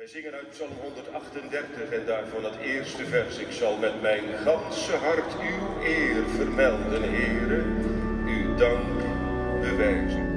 Wij zingen uit Psalm 138 en daarvan het eerste vers. Ik zal met mijn ganse hart uw eer vermelden, Heren, uw dank bewijzen.